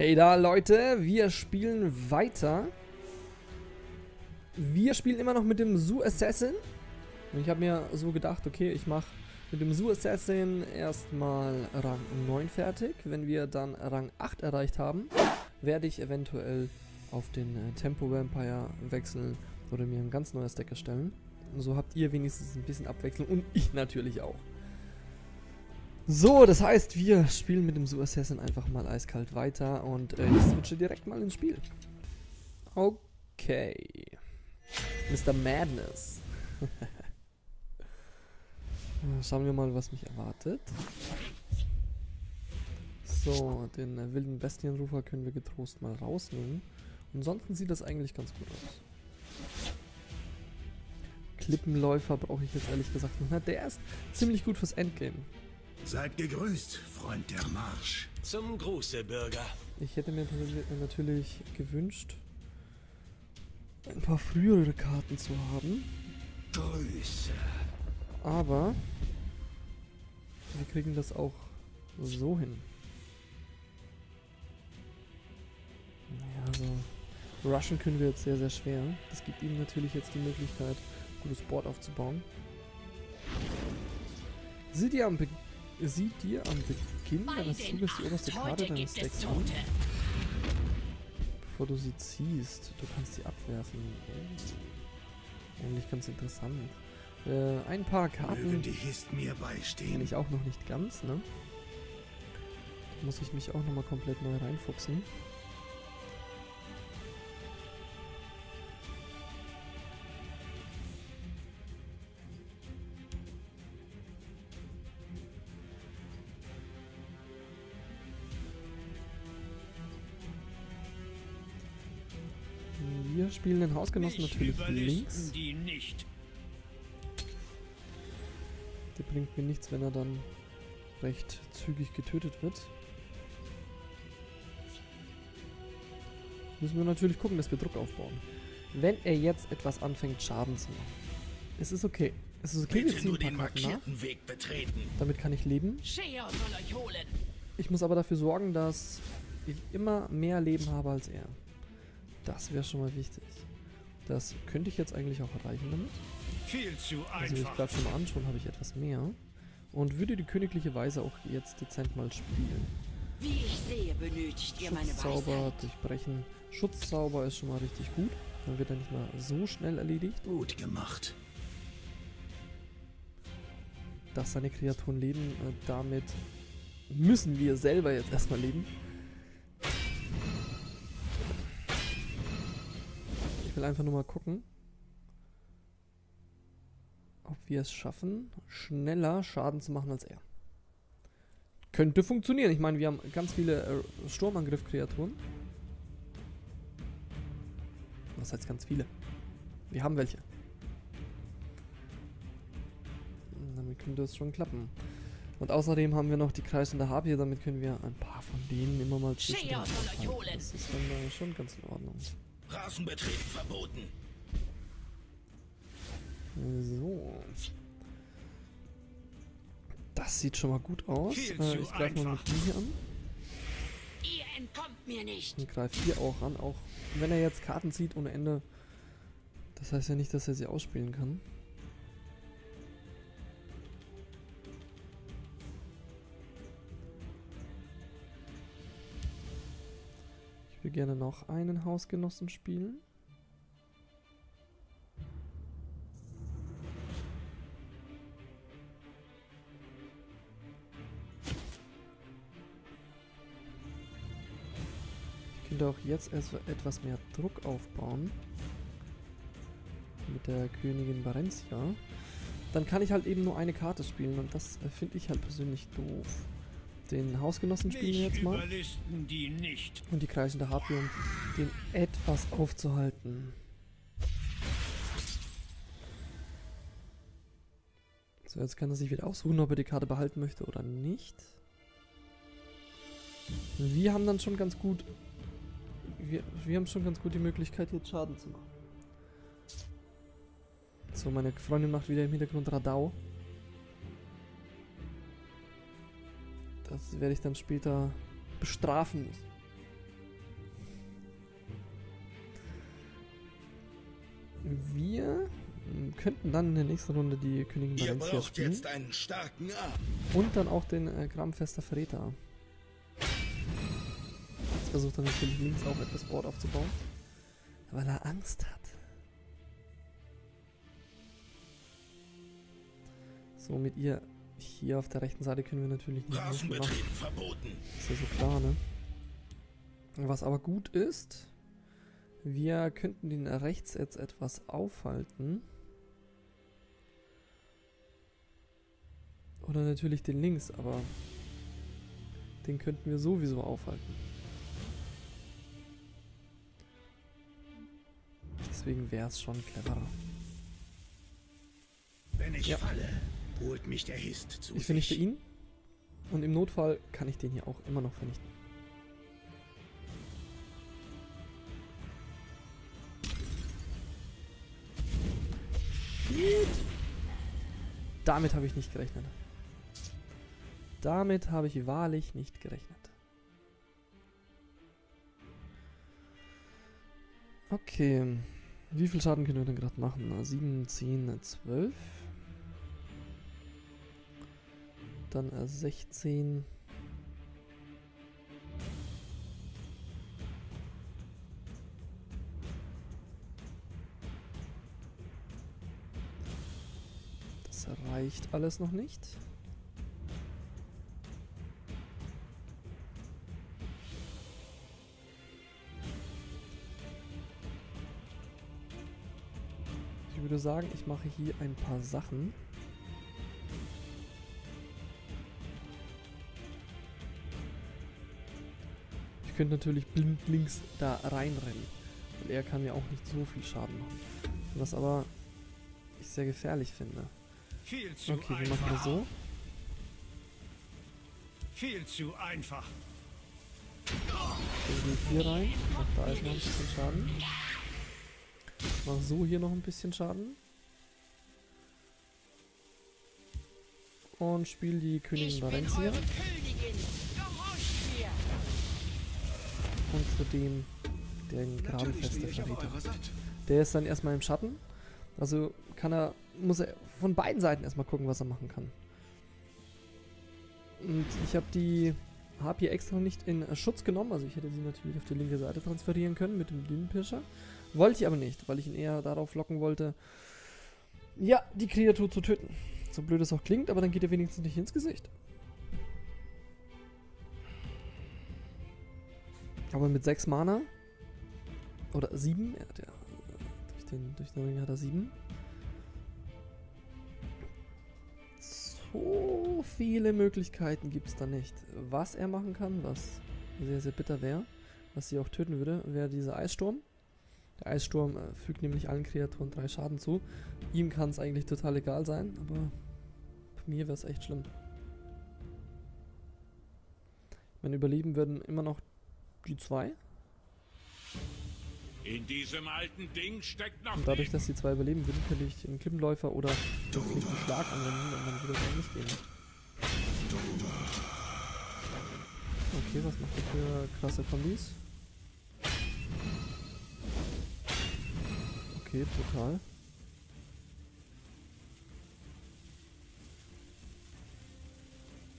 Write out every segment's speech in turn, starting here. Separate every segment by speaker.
Speaker 1: Hey da Leute, wir spielen weiter. Wir spielen immer noch mit dem Zoo Assassin. Und ich habe mir so gedacht, okay, ich mache mit dem Zoo Assassin erstmal Rang 9 fertig. Wenn wir dann Rang 8 erreicht haben, werde ich eventuell auf den äh, Tempo Vampire wechseln oder mir ein ganz neues Deck erstellen. So habt ihr wenigstens ein bisschen Abwechslung und ich natürlich auch. So, das heißt, wir spielen mit dem Zoo Assassin einfach mal eiskalt weiter und äh, ich switche direkt mal ins Spiel. Okay. Mr. Madness. Schauen wir mal, was mich erwartet. So, den äh, wilden Bestienrufer können wir getrost mal rausnehmen. Ansonsten sieht das eigentlich ganz gut aus. Klippenläufer brauche ich jetzt ehrlich gesagt nicht. Der ist ziemlich gut fürs Endgame.
Speaker 2: Seid gegrüßt, Freund der Marsch.
Speaker 3: Zum Gruße, Bürger.
Speaker 1: Ich hätte mir natürlich gewünscht, ein paar frühere Karten zu haben.
Speaker 2: Grüße.
Speaker 1: Aber wir kriegen das auch so hin. Naja, also rushen können wir jetzt sehr, sehr schwer. Das gibt ihm natürlich jetzt die Möglichkeit, gutes Board aufzubauen. Sieht sieht dir am Beginn deines Zuges die oberste Karte deines Decks an? Bevor du sie ziehst. Du kannst sie abwerfen. Eigentlich ganz interessant. Äh, ein paar Karten
Speaker 2: die Hist mir beistehen.
Speaker 1: kenne ich auch noch nicht ganz, ne? Da muss ich mich auch nochmal komplett neu reinfuchsen. Wir spielen den Hausgenossen natürlich links. Der bringt mir nichts, wenn er dann recht zügig getötet wird. Müssen wir natürlich gucken, dass wir Druck aufbauen. Wenn er jetzt etwas anfängt, Schaden zu machen. Es ist okay. Es ist okay, wir
Speaker 2: Bitte
Speaker 1: ziehen
Speaker 2: nur
Speaker 1: ein
Speaker 2: den
Speaker 1: paar Karten nach. Damit kann ich leben. Ich muss aber dafür sorgen, dass ich immer mehr Leben habe als er. Das wäre schon mal wichtig. Das könnte ich jetzt eigentlich auch erreichen damit.
Speaker 3: Viel zu
Speaker 1: Also ich greife schon mal an, schon habe ich etwas mehr. Und würde die königliche Weise auch jetzt dezent mal spielen.
Speaker 4: Wie ich sehe, benötigt ihr meine
Speaker 1: Schutzzauber, durchbrechen. Schutzzauber ist schon mal richtig gut. Dann wird er nicht mal so schnell erledigt.
Speaker 2: Gut gemacht.
Speaker 1: Dass seine Kreaturen leben, äh, damit müssen wir selber jetzt erstmal leben. Will einfach nur mal gucken, ob wir es schaffen, schneller Schaden zu machen als er. Könnte funktionieren. Ich meine, wir haben ganz viele äh, Sturmangriff-Kreaturen. Was heißt ganz viele? Wir haben welche. Damit könnte es schon klappen. Und außerdem haben wir noch die kreisende Harpie, damit können wir ein paar von denen immer mal
Speaker 4: holen.
Speaker 1: Das ist dann äh, schon ganz in Ordnung.
Speaker 2: Rasenbetrieb verboten.
Speaker 1: So. Das sieht schon mal gut aus. Äh, ich greife mal mit ihm hier an.
Speaker 4: Ihr entkommt mir nicht.
Speaker 1: Und greife hier auch an, auch wenn er jetzt Karten zieht ohne Ende. Das heißt ja nicht, dass er sie ausspielen kann. Will gerne noch einen Hausgenossen spielen. Ich könnte auch jetzt erst etwas mehr Druck aufbauen. Mit der Königin Barencia. Dann kann ich halt eben nur eine Karte spielen und das äh, finde ich halt persönlich doof. Den Hausgenossen spielen jetzt mal. Und die kreischende Harpie, um den etwas aufzuhalten. So, jetzt kann er sich wieder aussuchen, ob er die Karte behalten möchte oder nicht. Wir haben dann schon ganz gut... Wir, wir haben schon ganz gut die Möglichkeit, jetzt Schaden zu machen. So, meine Freundin macht wieder im Hintergrund Radau. Das werde ich dann später bestrafen müssen. Wir könnten dann in der nächsten Runde die Königin
Speaker 2: Ihr
Speaker 1: Valencia spielen.
Speaker 2: Jetzt einen starken Arm.
Speaker 1: Und dann auch den äh, Grammfester Verräter. Jetzt versucht er natürlich links auch etwas Board aufzubauen. Weil er Angst hat. So, mit ihr hier auf der rechten Seite können wir natürlich nicht.
Speaker 2: Rasenbetreten verboten.
Speaker 1: Ist ja so klar, ne? Was aber gut ist, wir könnten den rechts jetzt etwas aufhalten. Oder natürlich den links, aber den könnten wir sowieso aufhalten. Deswegen wäre es schon cleverer.
Speaker 2: Wenn ich
Speaker 1: Ja.
Speaker 2: falle, holt mich der Hist zu
Speaker 1: Ich vernichte ihn. Und im Notfall kann ich den hier auch immer noch vernichten. Damit habe ich nicht gerechnet. Damit habe ich wahrlich nicht gerechnet. Okay. Wie viel Schaden können wir denn gerade machen? Na, 7, 10, 12. Dann äh, 16. Das reicht alles noch nicht. Ich würde sagen, ich mache hier ein paar Sachen. Könnte natürlich blind links da reinrennen. Und er kann mir auch nicht so viel Schaden machen. Was aber ich sehr gefährlich finde.
Speaker 3: Viel zu
Speaker 1: Okay, wir machen das so.
Speaker 3: Viel zu einfach.
Speaker 1: Gehe ich hier rein. Mach da erstmal ein bisschen Schaden. Mach so hier noch ein bisschen Schaden. Und spiele die Königin Valencia. Und zudem den
Speaker 2: Natürlich
Speaker 1: Grabenfeste
Speaker 2: stehe ich auf
Speaker 1: Verräter.
Speaker 2: Seite.
Speaker 1: Der ist dann erstmal im Schatten. Also kann er, muss er von beiden Seiten erstmal gucken, was er machen kann. Und ich habe die Harpie extra nicht in Schutz genommen. Also ich hätte sie natürlich auf die linke Seite transferieren können mit dem Dünenpirscher. Wollte ich aber nicht, weil ich ihn eher darauf locken wollte, ja, die Kreatur zu töten. So blöd es auch klingt, aber dann geht er wenigstens nicht ins Gesicht. Aber mit 6 Mana oder 7, er hat ja durch den, durch den Ring hat er 7. So viele Möglichkeiten gibt es da nicht. Was er machen kann, was sehr, sehr bitter wäre, was sie auch töten würde, wäre dieser Eissturm. Der Eissturm äh, fügt nämlich allen Kreaturen drei Schaden zu. Ihm kann es eigentlich total egal sein, aber bei mir wäre es echt schlimm. Mein Überleben würden immer noch die zwei.
Speaker 3: In diesem alten Ding steckt noch
Speaker 1: Und dadurch, dass die zwei überleben würden, könnte ich einen Klippenläufer oder einen Schlag anwenden und dann würde es auch nicht gehen. Okay, was macht er für krasse Kombis? Okay, brutal.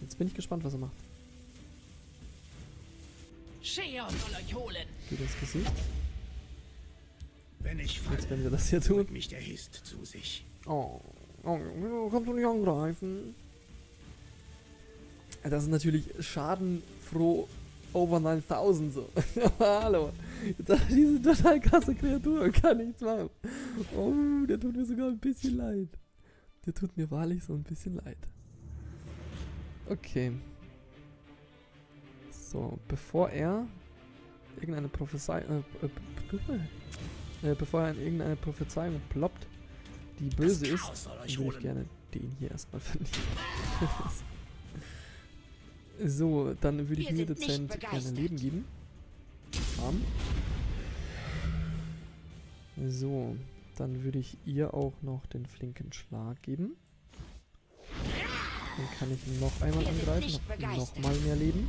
Speaker 1: Jetzt bin ich gespannt, was er macht.
Speaker 4: Shea soll euch holen.
Speaker 1: Geht ins Gesicht.
Speaker 2: Wenn ich
Speaker 1: Jetzt
Speaker 2: falle,
Speaker 1: werden wir das hier tun.
Speaker 2: mich der Hist zu sich.
Speaker 1: Oh, oh kannst du nicht angreifen? Das ist natürlich schadenfroh over 9000 so. Hallo. Jetzt hat er diese total krasse Kreatur und kann nichts machen. Oh, der tut mir sogar ein bisschen leid. Der tut mir wahrlich so ein bisschen leid. Okay. So, bevor er irgendeine Prophezei... Äh, äh, bevor er in irgendeine Prophezeiung ploppt, die böse ist, würde ich gerne den hier erstmal vernichten. so, dann würde ich mir dezent gerne. Leben geben. Bam. So, dann würde ich ihr auch noch den flinken Schlag geben. Dann kann ich noch einmal angreifen, noch mal mehr Leben.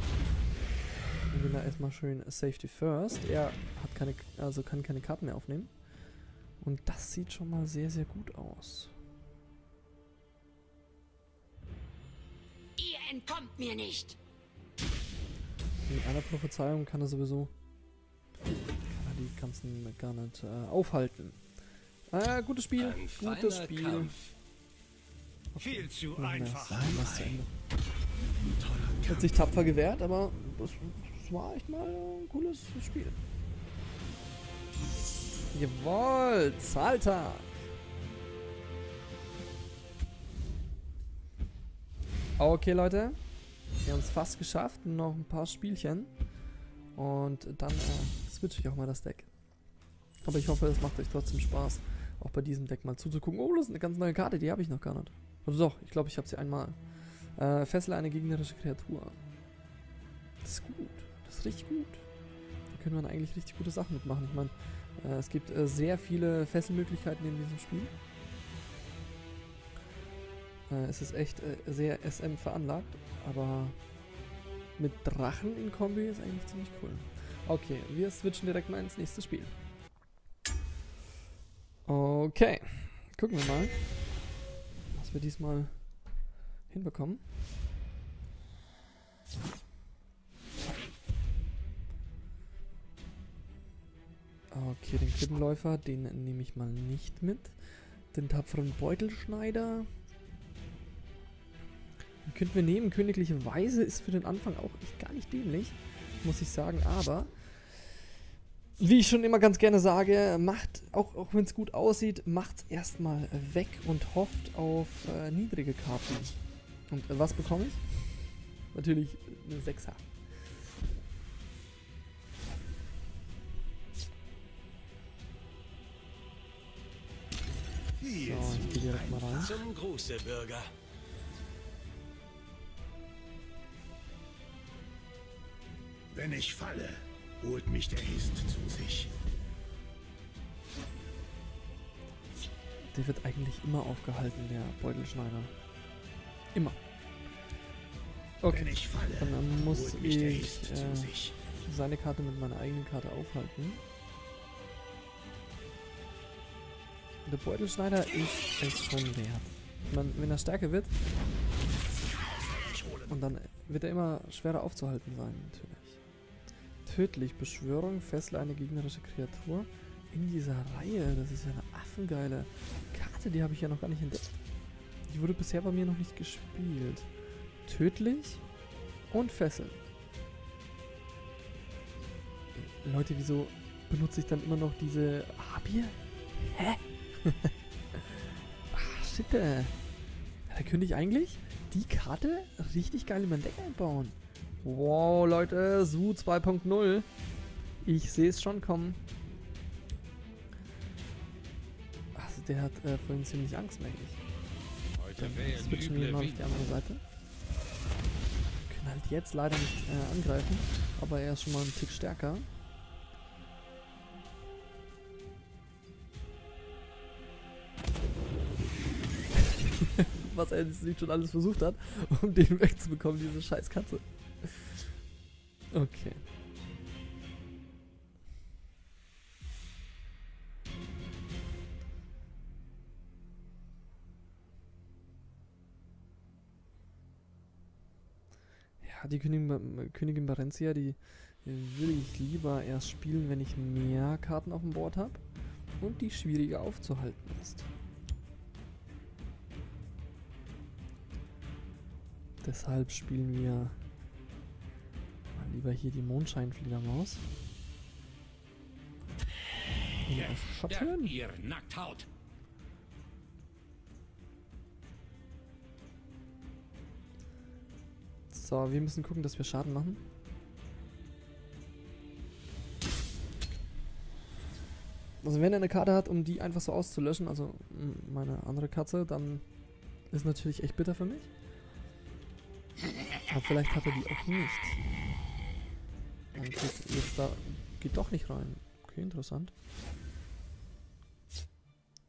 Speaker 1: Und bin da erstmal schön Safety First. Er hat keine, also kann keine Karten mehr aufnehmen. Und das sieht schon mal sehr, sehr gut aus.
Speaker 4: Ihr entkommt mir nicht.
Speaker 1: Mit einer Prophezeiung kann er sowieso kann er die ganzen gar nicht äh, aufhalten. Äh, gutes Spiel.
Speaker 5: Ein
Speaker 1: Gutes Spiel.
Speaker 5: Kampf.
Speaker 3: Viel zu
Speaker 1: wir
Speaker 3: einfach.
Speaker 1: Hat sich tapfer gewehrt, aber das, war echt mal ein cooles Spiel. Jawohl, Zahltag. Okay, Leute. Wir haben es fast geschafft. Noch ein paar Spielchen. Und dann äh, switche ich auch mal das Deck. Aber ich hoffe, es macht euch trotzdem Spaß, auch bei diesem Deck mal zuzugucken. Oh, das ist eine ganz neue Karte, die habe ich noch gar nicht. Oder doch, ich glaube, ich habe sie einmal. Äh, Fessel eine gegnerische Kreatur. Das ist gut. Ist richtig gut. Da können wir eigentlich richtig gute Sachen mitmachen. Ich meine, äh, es gibt äh, sehr viele Fesselmöglichkeiten in diesem Spiel. Äh, es ist echt äh, sehr SM veranlagt, aber mit Drachen in Kombi ist eigentlich ziemlich cool. Okay, wir switchen direkt mal ins nächste Spiel. Okay, gucken wir mal, was wir diesmal hinbekommen. Okay, den Krippenläufer, den nehme ich mal nicht mit. Den tapferen Beutelschneider. Den könnten wir nehmen. Königliche Weise ist für den Anfang auch echt gar nicht dämlich, muss ich sagen. Aber, wie ich schon immer ganz gerne sage, macht, auch, auch wenn es gut aussieht, macht's erstmal weg und hofft auf äh, niedrige Karten. Und äh, was bekomme ich? Natürlich eine 6er. Ich gehe direkt mal rein.
Speaker 5: Zum Gruße, Bürger.
Speaker 2: Wenn ich falle, holt mich der Hist zu sich.
Speaker 1: Der wird eigentlich immer aufgehalten, der Beutelschneider. Immer.
Speaker 2: Wenn
Speaker 1: Okay,
Speaker 2: ich falle,
Speaker 1: dann muss
Speaker 2: holt mich der
Speaker 1: ich
Speaker 2: Hist
Speaker 1: äh,
Speaker 2: zu sich.
Speaker 1: seine Karte mit meiner eigenen Karte aufhalten. Der Beutelschneider ist es schon wert. Ich meine, wenn er stärker wird, und dann wird er immer schwerer aufzuhalten sein, natürlich. Tödlich, Beschwörung, fessle eine gegnerische Kreatur in dieser Reihe. Das ist ja eine affengeile Karte, die habe ich ja noch gar nicht entdeckt. Die wurde bisher bei mir noch nicht gespielt. Tödlich und fesseln. Leute, wieso benutze ich dann immer noch diese Abier? Hä? Ah, shit. Äh. Da könnte ich eigentlich die Karte richtig geil in mein Deck einbauen. Wow, Leute, Su 2.0. Ich sehe es schon kommen. Also der hat äh, vorhin ziemlich Angst, merke ich.
Speaker 3: Heute
Speaker 1: Dann switchen wir mal auf die andere Seite. Können halt jetzt leider nicht äh, angreifen, aber er ist schon mal einen Tick stärker. Was er nicht schon alles versucht hat, um den wegzubekommen, diese scheiß Katze. Okay. Ja, die Königin, Königin Barencia, die will ich lieber erst spielen, wenn ich mehr Karten auf dem Board habe und die schwieriger aufzuhalten ist. Deshalb spielen wir mal lieber hier die Mondscheinfledermaus. Auf
Speaker 3: Stärkt
Speaker 1: Schatten.
Speaker 3: ihr Nackthaut.
Speaker 1: So, wir müssen gucken, dass wir Schaden machen. Also wenn er eine Karte hat, um die einfach so auszulöschen, also meine andere Katze, dann ist natürlich echt bitter für mich. Aber vielleicht hat er die auch nicht. Und geht jetzt da geht doch nicht rein. Okay, interessant.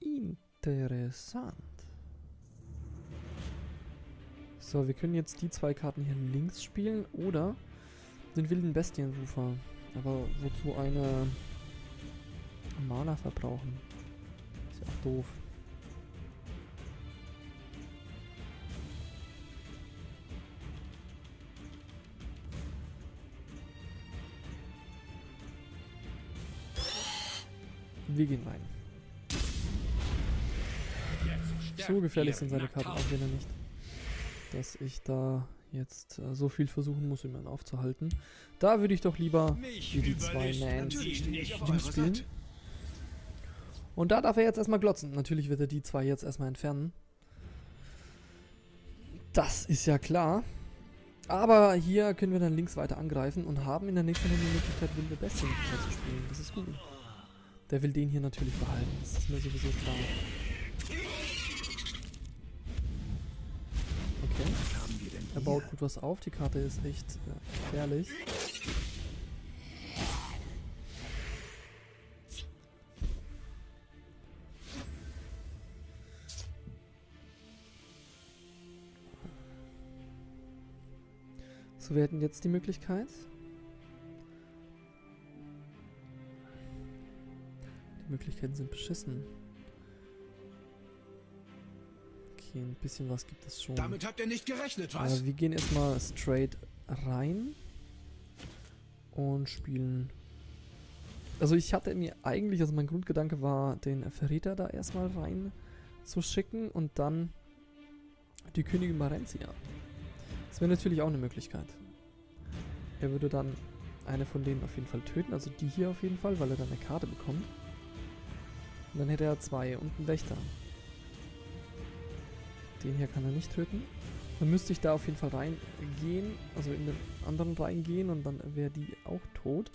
Speaker 1: Interessant. So, wir können jetzt die zwei Karten hier links spielen oder den wilden Bestienrufer. Aber wozu eine Mana verbrauchen? Ist ja auch doof. Wir gehen rein. So gefährlich sind seine Karten auch wieder nicht. Dass ich da jetzt äh, so viel versuchen muss, um ihn aufzuhalten. Da würde ich doch lieber wie die zwei. Mans spielen. Und da darf er jetzt erstmal glotzen. Natürlich wird er die zwei jetzt erstmal entfernen. Das ist ja klar. Aber hier können wir dann links weiter angreifen und haben in der nächsten Runde die Möglichkeit, wilde Bestien zu spielen. Das ist gut. Der will den hier natürlich behalten. Das ist mir sowieso klar. Okay. Er baut gut was auf. Die Karte ist echt äh, gefährlich. So, wir hätten jetzt die Möglichkeit. Möglichkeiten sind beschissen. Okay, ein bisschen was gibt es schon.
Speaker 2: Damit habt ihr nicht gerechnet, was?
Speaker 1: wir gehen erstmal straight rein und spielen. Also ich hatte mir eigentlich, also mein Grundgedanke war, den Verräter da erstmal rein zu schicken und dann die Königin Marenzia. Das wäre natürlich auch eine Möglichkeit. Er würde dann eine von denen auf jeden Fall töten, also die hier auf jeden Fall, weil er dann eine Karte bekommt. Und dann hätte er zwei und einen Wächter. Den hier kann er nicht töten. Dann müsste ich da auf jeden Fall reingehen, also in den anderen reingehen und dann wäre die auch tot.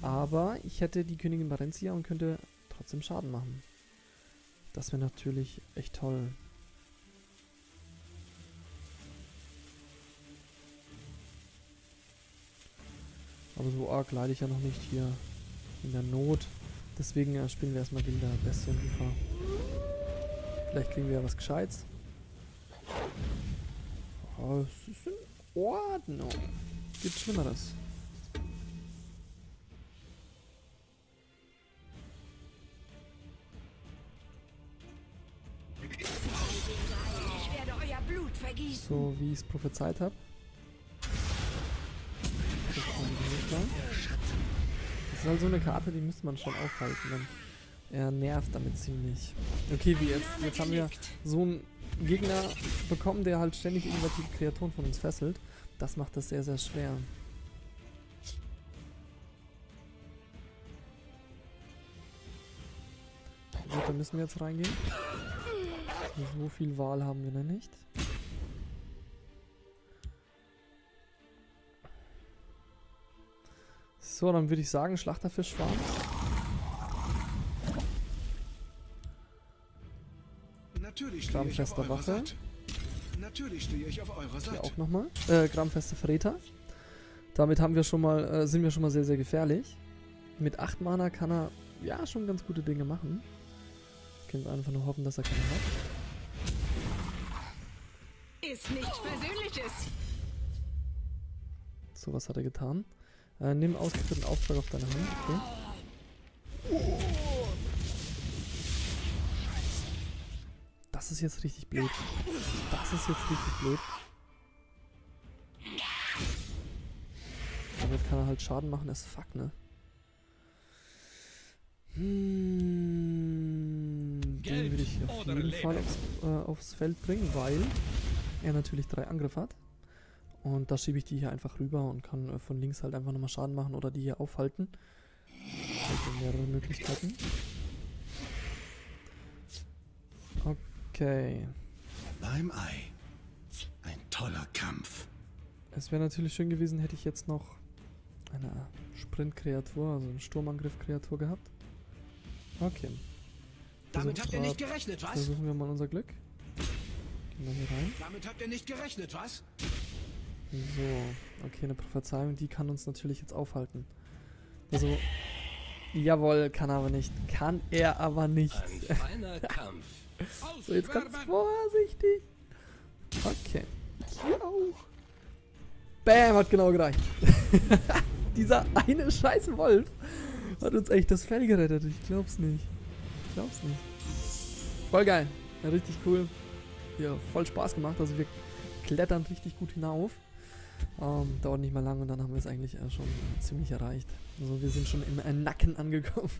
Speaker 1: Aber ich hätte die Königin Barencia und könnte trotzdem Schaden machen. Das wäre natürlich echt toll. Aber so arg leide ich ja noch nicht hier in der Not. Deswegen äh, spielen wir erstmal Wilder Bestienrufer. Vielleicht kriegen wir ja was Gescheites. Oh, es ist in Ordnung. Gibt Schlimmeres. So wie ich es prophezeit habe. Das ist. Das ist halt so eine Karte, die müsste man schon aufhalten. Dann er nervt damit ziemlich. Okay, wie jetzt? Jetzt haben wir so einen Gegner bekommen, der halt ständig innovative Kreaturen von uns fesselt. Das macht das sehr, sehr schwer. Gut, dann müssen wir jetzt reingehen. So viel Wahl haben wir noch nicht. So, dann würde ich sagen,
Speaker 2: auf
Speaker 1: Stammfester
Speaker 2: eurer
Speaker 1: Wache.
Speaker 2: Natürlich stehe ich auf eurer
Speaker 1: Hier
Speaker 2: Seite.
Speaker 1: auch nochmal. Äh, Grammfeste Verräter. Damit haben wir schon mal, äh, sind wir schon mal sehr, sehr gefährlich. Mit 8 Mana kann er ja schon ganz gute Dinge machen. Können wir einfach nur hoffen, dass er keine hat.
Speaker 4: Ist nichts Persönliches.
Speaker 1: So, was hat er getan? Äh, nimm ausgeführten Auftrag auf deine Hand. Okay. Das ist jetzt richtig blöd. Das ist jetzt richtig blöd. Damit kann er halt Schaden machen, ist fuck, ne? Hm, den würde ich auf jeden Fall aufs, äh, aufs Feld bringen, weil er natürlich drei Angriff hat. Und da schiebe ich die hier einfach rüber und kann äh, von links halt einfach nochmal Schaden machen oder die hier aufhalten. Also mehrere Möglichkeiten. Okay.
Speaker 2: Beim Ei. Ein toller Kampf.
Speaker 1: Es wäre natürlich schön gewesen, hätte ich jetzt noch eine Sprintkreatur, also eine Sturmangriff-Kreatur gehabt. Okay.
Speaker 2: Damit
Speaker 1: Also,
Speaker 2: habt ihr nicht gerechnet, was?
Speaker 1: Versuchen wir mal unser Glück. Gehen wir hier rein.
Speaker 2: Damit habt ihr nicht gerechnet, was?
Speaker 1: So, okay, eine Prophezeiung, die kann uns natürlich jetzt aufhalten. Also, jawohl, kann er aber nicht. Kann er aber nicht.
Speaker 3: Ein feiner Kampf.
Speaker 1: So, jetzt ganz vorsichtig. Okay. Hier auch. Bam, hat genau gereicht. Dieser eine scheiß Wolf hat uns echt das Fell gerettet. Ich glaub's nicht. Ich glaub's nicht. Voll geil. Richtig cool. Hier voll Spaß gemacht. Also wir klettern richtig gut hinauf. Ähm, dauert nicht mal lang und dann haben wir es eigentlich äh, schon ziemlich erreicht. Also wir sind schon im äh, Nacken angekommen.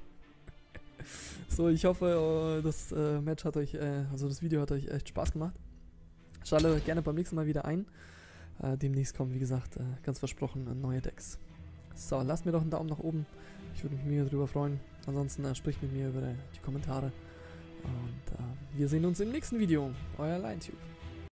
Speaker 1: so, ich hoffe, äh, das äh, Match hat euch, äh, also das Video hat euch echt Spaß gemacht. Schaltet gerne beim nächsten Mal wieder ein. Demnächst kommen, wie gesagt, ganz versprochen, neue Decks. So, lasst mir doch einen Daumen nach oben. Ich würde mich mega drüber freuen. Ansonsten äh, spricht mit mir über die Kommentare. Und äh, wir sehen uns im nächsten Video. Euer LineTube.